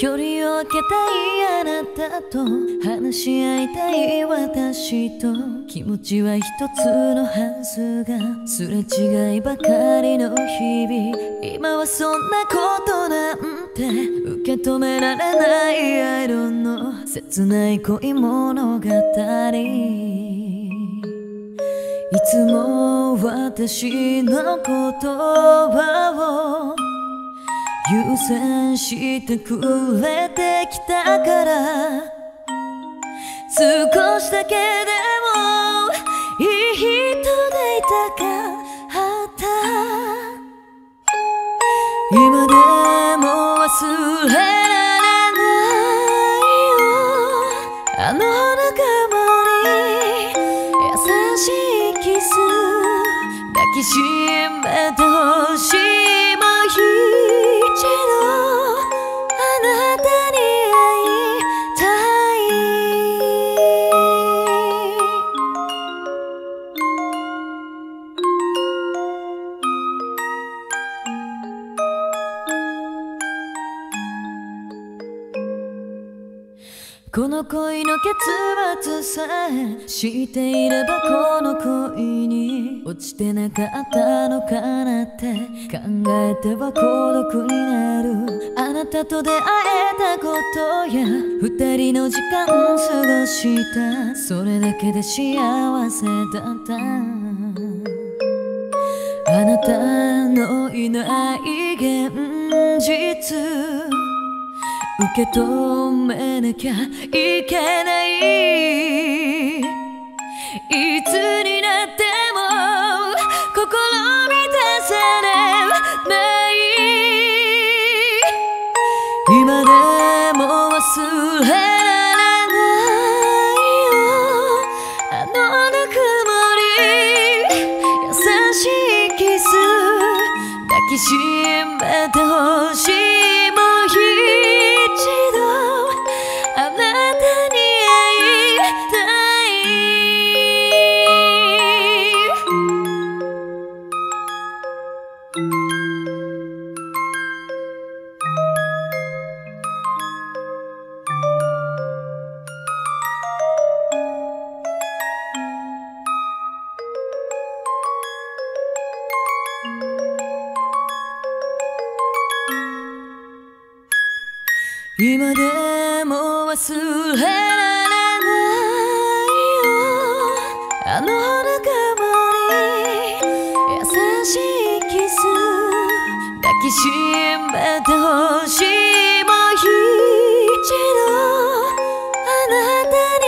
距離を空けたいあなたと話し合いたい私と気持ちは一つのはずがすれ違いばかりの日々今はそんなことなんて受け止められないアイロンの切ない恋物語。いつも私の言葉を優先してくれてきたから。少しだけでもいい人でいたかった。今でも忘れられないよ。あのぬくもり優しいキス抱きしめてほしい。この恋の結末さえ知っていればこの恋に落ちてなかったのかなって考えては孤独になる。あなたと出会えたことや二人の時間を過ごした。それだけで幸せだった。あなたのいない現実。受け止めなきゃいけないいつになっても心満たされない今でも忘れられないよ。あのぬくもり優しいキス抱きしめて今でも忘れられないよ。あの仲間に優しいキス抱きしめてほしいもう一度。あなたに